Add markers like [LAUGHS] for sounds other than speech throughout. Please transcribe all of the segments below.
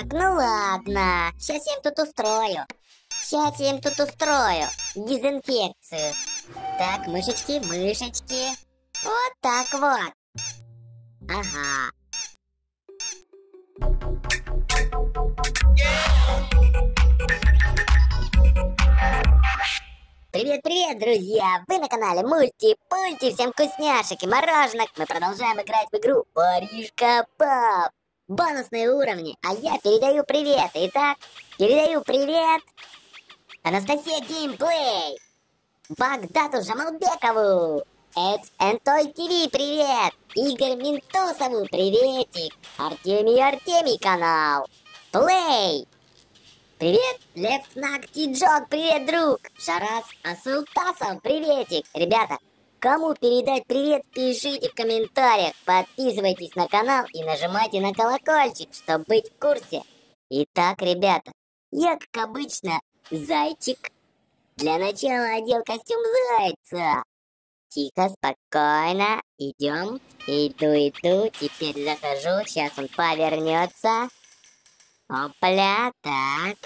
Так, ну ладно. Сейчас я им тут устрою. Сейчас я им тут устрою. Дезинфекцию. Так, мышечки, мышечки. Вот так вот. Ага. Привет-привет, друзья! Вы на канале Мульти-Пульти, всем вкусняшек и мороженок. Мы продолжаем играть в игру Воришка Пап. Бонусные уровни, а я передаю привет. Итак, передаю привет Анастасия Геймплей, Багдату Жамалбекову, Экс Энтой ТВ, привет! Игорь Ментусову, приветик! Артемий Артемий канал, Плей! Привет, Лев Ногти Джок, привет, друг! Шарас Асултасов, приветик! Ребята, кому передать привет, пишите в комментариях, подписывайтесь на канал и нажимайте на колокольчик, чтобы быть в курсе. Итак, ребята, я, как обычно, зайчик. Для начала одел костюм зайца. Тихо, спокойно, идем. Иду, иду, теперь захожу, сейчас он повернется. Опля, так.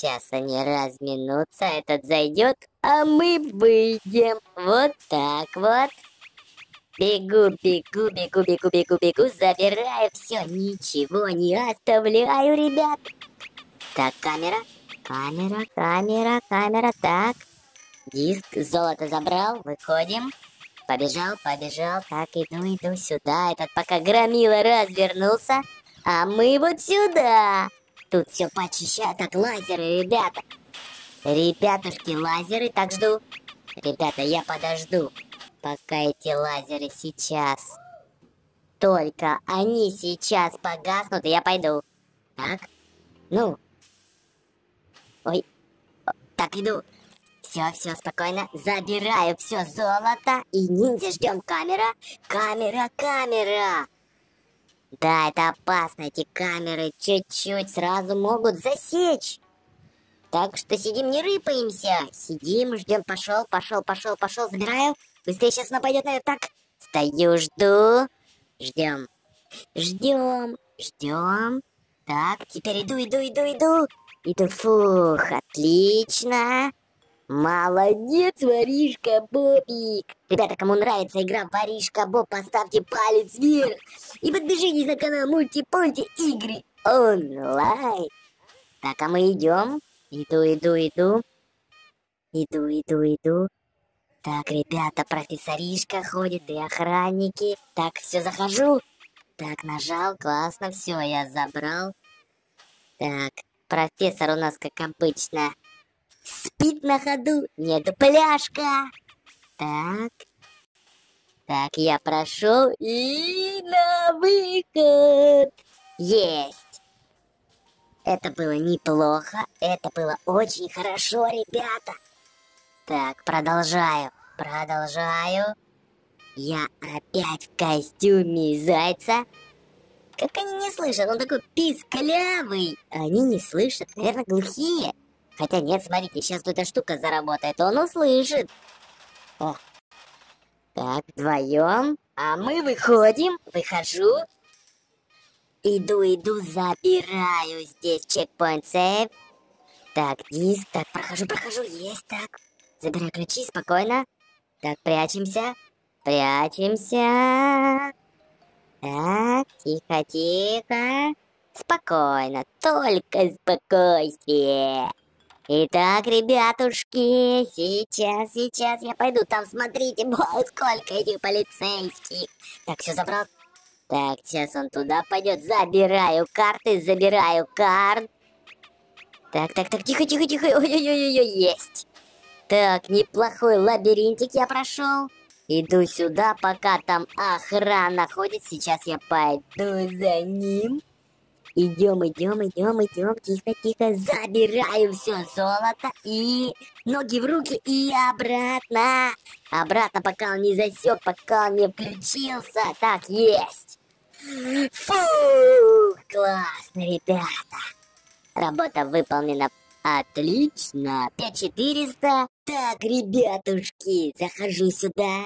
Сейчас они разминутся, этот зайдет, а мы выйдем. Вот так вот. Бегу, бегу, бегу, бегу, бегу, бегу, забираю все, ничего не оставляю, ребят. Так, камера, камера, камера, камера, так. Диск, золото забрал, выходим. Побежал, побежал, так, иду, иду сюда. Этот пока громила развернулся. А мы вот сюда. Тут все почище. Так, лазеры, ребята. Ребятушки, лазеры. Так, жду. Ребята, я подожду. Пока эти лазеры сейчас. Только они сейчас погаснут, и я пойду. Так. Ну. Ой. Так, иду. Все, все, спокойно. Забираю все золото. И ниндзя ждем камера. Камера, камера. Да, это опасно, эти камеры чуть-чуть сразу могут засечь. Так что сидим, не рыпаемся. Сидим, ждем, пошел, пошел, пошел, пошел, забираю. Быстрее сейчас нападет на Так, стою, жду. Ждем. Ждем, ждем. Так, теперь иду, иду, иду, иду. Иду, фух, отлично. Молодец, воришка Бобик! Ребята, кому нравится игра Воришка Боб, поставьте палец вверх и подпишитесь на канал Мультипульти Игры онлайн. Так, а мы идем. Иду, иду, иду. Иду, иду, иду. Так, ребята, профессоришка ходит и охранники. Так, все, захожу. Так, нажал, классно, все, я забрал. Так, профессор у нас, как обычно, Спит на ходу, нету пляшка. Так. Так, я прошел и на выход. Есть. Это было неплохо, это было очень хорошо, ребята. Так, продолжаю, продолжаю. Я опять в костюме зайца. Как они не слышат? Он такой писклявый. Они не слышат, наверное, глухие. Хотя нет, смотрите, сейчас эта штука заработает, он услышит. О. Так, вдвоем. А мы выходим. Выхожу. Иду, иду, забираю здесь чекпоинт сейв. Так, диск. Так, прохожу, прохожу. Есть, так. Забираю ключи, спокойно. Так, прячемся. Прячемся. Так, тихо, тихо. Спокойно, только спокойствие. Итак, ребятушки, сейчас, сейчас я пойду там, смотрите, [LAUGHS] бой, сколько этих полицейских. Так, все забрал. Так, сейчас он туда пойдет. Забираю карты, забираю карт. Так, так, так, тихо, тихо, тихо. Ой-ой-ой, есть. Так, неплохой лабиринтик я прошел. Иду сюда, пока там охрана ходит. Сейчас я пойду за ним. Идем, идем, идем, идем, тихо, тихо, забираю все золото и ноги в руки и обратно. Обратно, пока он не засек, пока он не включился. Так, есть. Фу, классно, ребята. Работа выполнена отлично. 5400. Так, ребятушки, захожу сюда.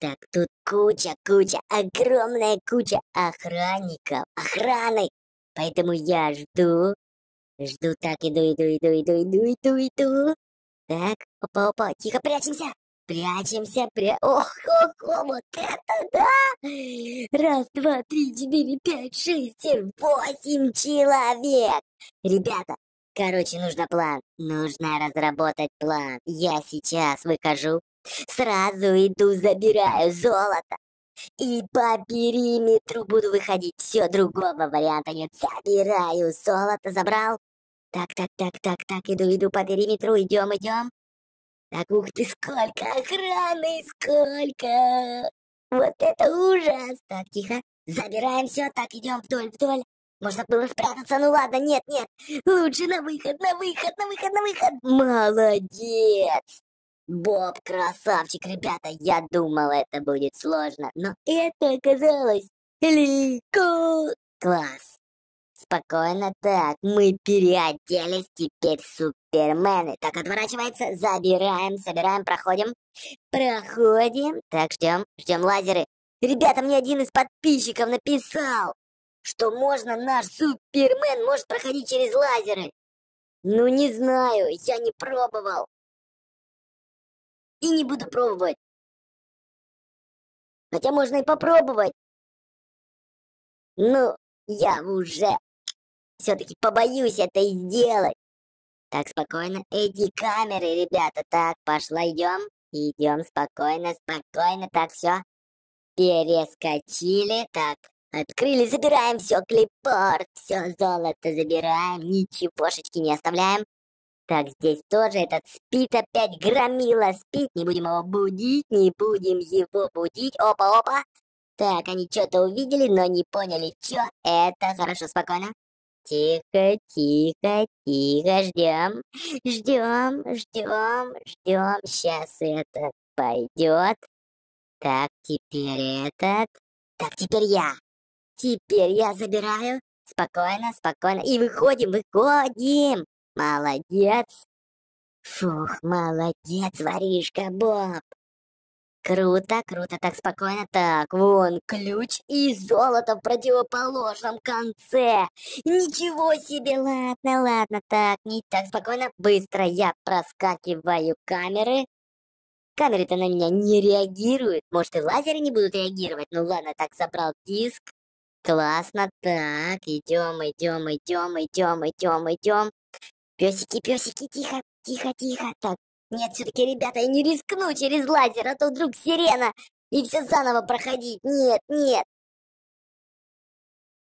Так, тут куча, куча, огромная куча охранников, охраны. Поэтому я жду, жду, так, иду, иду, иду, иду, иду, иду, иду. Так, опа, опа, тихо, прячемся. Прячемся, пря... Ох, ох, ох, вот это да! Раз, два, три, четыре, пять, шесть, семь, восемь человек! Ребята, короче, нужно план. Нужно разработать план. Я сейчас выхожу Сразу иду, забираю золото. И по периметру буду выходить. Все, другого варианта нет. Забираю золото, забрал. Так, так, так, так, так, иду, иду по периметру, идем, идем. Так, ух ты, сколько охраны, сколько! Вот это ужас! Так, тихо, забираем все, так, идем вдоль, вдоль. Можно было спрятаться, ну ладно, нет, нет. Лучше на выход, на выход, на выход, на выход. Молодец! Боб, красавчик, ребята, я думал, это будет сложно, но это оказалось легко. Класс. Спокойно так, мы переоделись, теперь супермены. Так, отворачивается, забираем, собираем, проходим. Проходим. Так, ждем, ждем лазеры. Ребята, мне один из подписчиков написал, что можно наш супермен может проходить через лазеры. Ну, не знаю, я не пробовал и не буду пробовать. Хотя можно и попробовать. Но я уже все-таки побоюсь это сделать. Так, спокойно. Эти камеры, ребята. Так, пошла, идем. Идем спокойно, спокойно. Так, все. Перескочили. Так, открыли, забираем все, клипорт. Все, золото забираем. Ничегошечки не оставляем. Так, здесь тоже этот спит опять, громила спит. Не будем его будить, не будем его будить. Опа-опа. Так, они что-то увидели, но не поняли, что. Это хорошо, спокойно. Тихо, тихо, тихо, ждем. Ждем, ждем, ждем. Сейчас этот пойдет. Так, теперь этот. Так, теперь я. Теперь я забираю. Спокойно, спокойно. И выходим, выходим. Молодец. Фух, молодец, воришка Боб. Круто, круто, так спокойно. Так, вон ключ и золото в противоположном конце. Ничего себе, ладно, ладно, так, не так спокойно. Быстро я проскакиваю камеры. Камеры-то на меня не реагируют. Может, и лазеры не будут реагировать? Ну ладно, так, забрал диск. Классно, так, идем, идем, идем, идем, идем, идем. Песики, песики, тихо, тихо, тихо. Так, нет, все-таки, ребята, я не рискну через лазер, а то вдруг сирена, и все заново проходить. Нет, нет.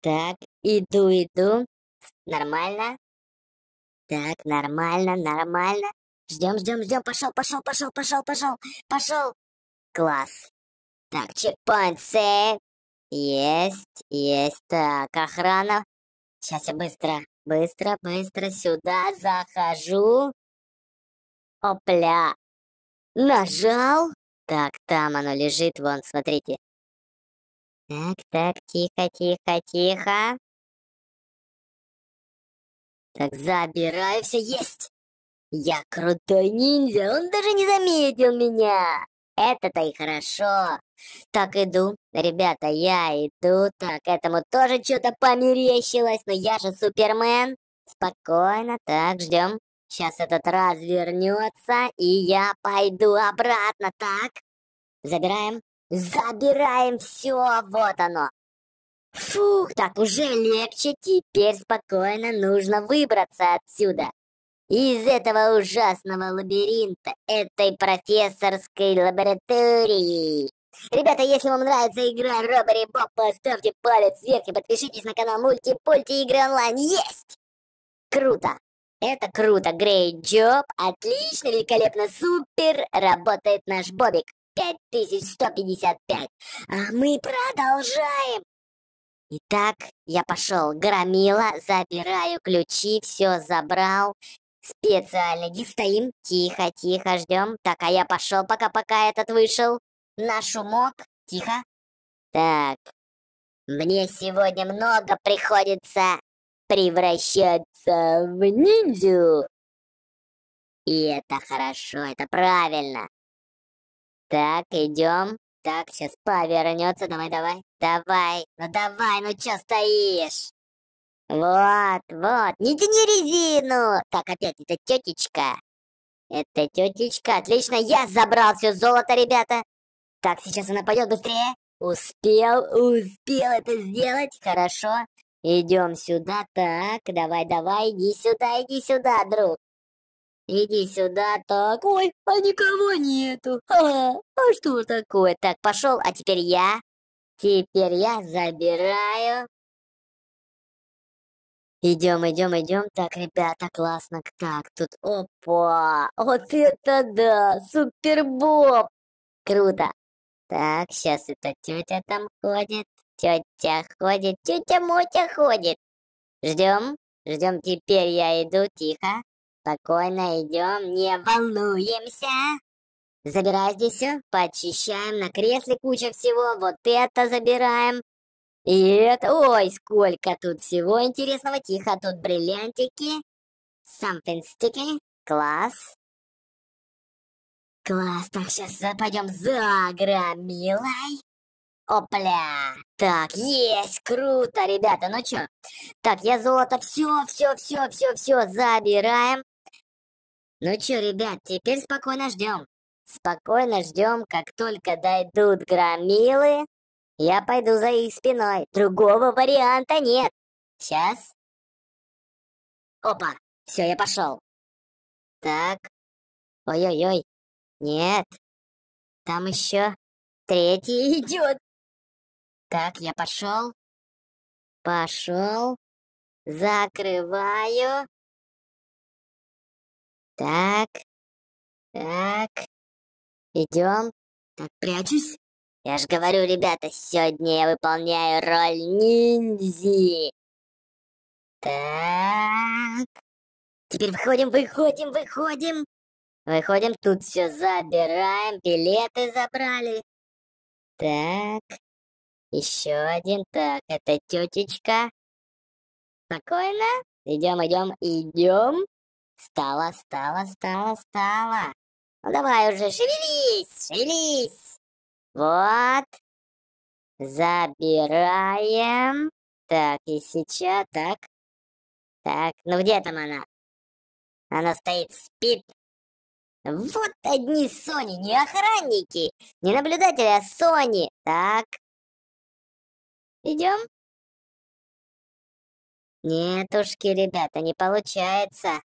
Так, иду, иду. Нормально. Так, нормально, нормально. Ждем, ждем, ждем. Пошел, пошел, пошел, пошел, пошел, пошел. Класс. Так, чекпоинт сейв. Есть, есть. Так, охрана. Сейчас я быстро Быстро, быстро сюда захожу. Опля. Нажал. Так, там оно лежит, вон, смотрите. Так, так, тихо, тихо, тихо. Так, забираю все, есть! Я крутой ниндзя, он даже не заметил меня. Это-то и хорошо. Так иду. Ребята, я иду. Так, этому тоже что-то померещилось, но я же Супермен. Спокойно, так, ждем. Сейчас этот развернется, и я пойду обратно, так. Забираем. Забираем все, вот оно. Фух, так уже легче, теперь спокойно нужно выбраться отсюда из этого ужасного лабиринта, этой профессорской лаборатории. Ребята, если вам нравится игра Робери Боб, поставьте палец вверх и подпишитесь на канал Мультипульти Игры Онлайн. Есть! Круто! Это круто, great job, отлично, великолепно, супер, работает наш Бобик. 5155. А мы продолжаем. Итак, я пошел. Громила, забираю ключи, все забрал. Специально не стоим. Тихо, тихо, ждем. Так, а я пошел, пока-пока этот вышел. На шумок. Тихо. Так. Мне сегодня много приходится превращаться в ниндзю. И это хорошо, это правильно. Так, идем. Так, сейчас повернется. Давай, давай. Давай. Ну давай, ну чё стоишь? Вот, вот. Не тяни резину. Так, опять это тетечка. Это тетечка. Отлично, я забрал все золото, ребята. Так, сейчас она пойдет быстрее. Успел, успел это сделать. Хорошо. Идем сюда. Так, давай, давай, иди сюда, иди сюда, друг. Иди сюда, так. Ой, а никого нету. А, а что такое? Так, пошел, а теперь я. Теперь я забираю. Идем, идем, идем. Так, ребята, классно. Так, тут, опа, вот это да, супер боб. Круто. Так, сейчас эта тетя там ходит. Тетя ходит, тетя Мотя ходит. Ждем, ждем, теперь я иду, тихо. Спокойно идем, не волнуемся. Забирай здесь все, почищаем, на кресле куча всего, вот это забираем. И это, ой, сколько тут всего интересного, тихо, тут бриллиантики. Something sticky, класс. Класс, так, сейчас пойдем за громилой. Опля! Так, есть, круто, ребята, ну чё? Так, я золото, все, все, все, все, все, забираем. Ну чё, ребят, теперь спокойно ждем. Спокойно ждем, как только дойдут громилы, я пойду за их спиной. Другого варианта нет. Сейчас. Опа, все, я пошел. Так. Ой-ой-ой. Нет. Там еще третий [LAUGHS] идет. Так, я пошел. Пошел. Закрываю. Так. Так. Идем. Так, прячусь. Я ж говорю, ребята, сегодня я выполняю роль ниндзи. Так. Теперь выходим, выходим, выходим. Выходим, тут все забираем, билеты забрали. Так. Еще один. Так, это тетечка. Спокойно. Идем, идем, идем. Стала, стала, стала, стала. Ну давай уже, шевелись, шевелись. Вот. Забираем. Так, и сейчас, так. Так, ну где там она? Она стоит, спит. Вот одни Сони, не охранники, не наблюдатели, а Сони. Так. Идем? Нетушки, ребята, не получается.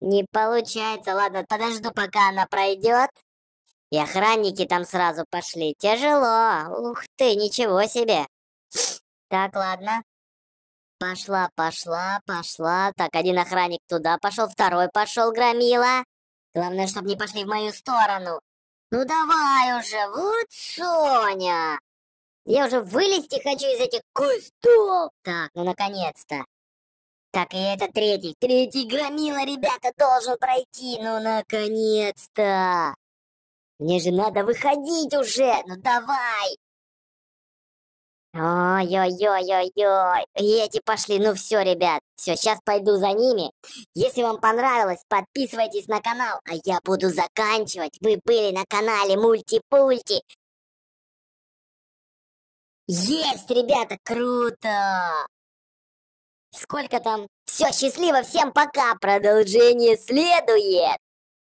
Не получается. Ладно, подожду, пока она пройдет. И охранники там сразу пошли. Тяжело. Ух ты, ничего себе. Так, ладно. Пошла, пошла, пошла. Так, один охранник туда пошел, второй пошел, громила. Главное, чтобы не пошли в мою сторону. Ну давай уже, вот Соня. Я уже вылезти хочу из этих кустов. Так, ну наконец-то. Так, и это третий. Третий громила, ребята, должен пройти. Ну, наконец-то. Мне же надо выходить уже, ну давай! Ой-ой-ой-ой-ой, эти пошли, ну все, ребят, все, сейчас пойду за ними. Если вам понравилось, подписывайтесь на канал, а я буду заканчивать. Вы были на канале Мультипульти. Есть, ребята, круто! Сколько там? Все, счастливо, всем пока, продолжение следует!